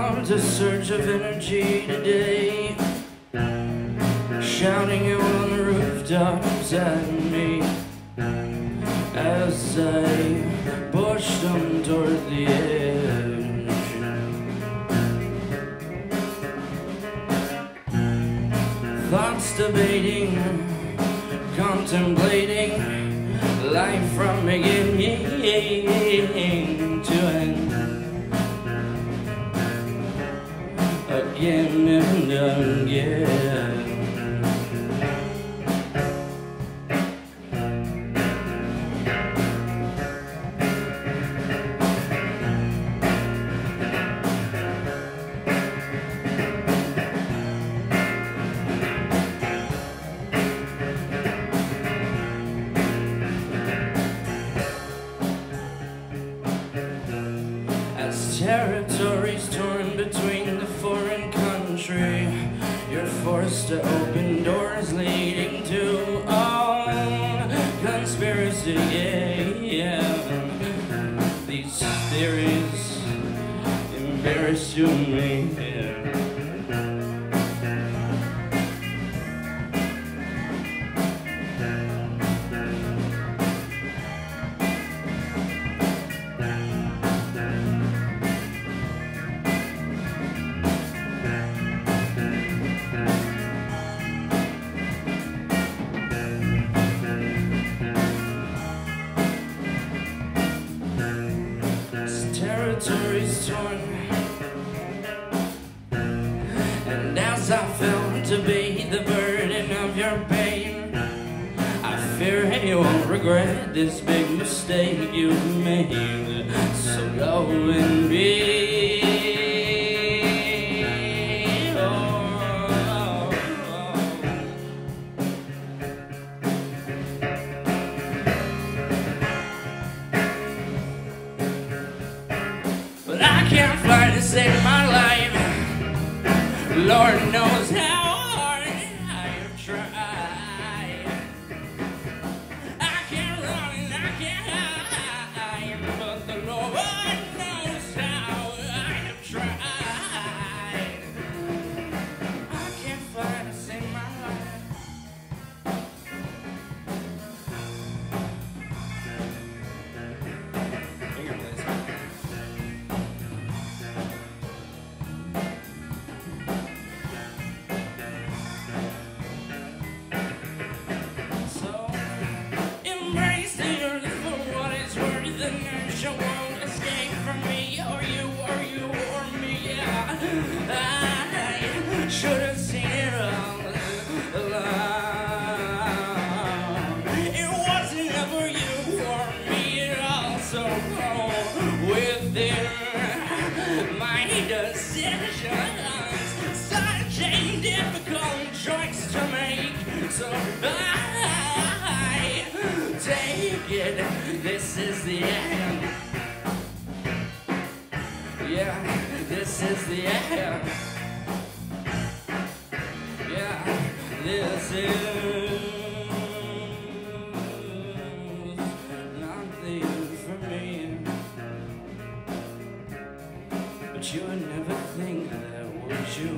felt a surge of energy today. Shouting out on the rooftops at me. As I pushed them toward the edge. Thoughts debating, contemplating Life from beginning to end again and again. As territories torn between country, you're forced to open doors leading to all conspiracy. Yeah, yeah. These theories embarrass you me. Yeah. Territory's torn. And as I felt to be the burden of your pain, I fear you won't regret this big mistake you've made. So go and be. I can't fly to save my life. Lord knows how so I take it. This is the end. Yeah, this is the end. Yeah, this is not the end for me. But you would never think that, would you?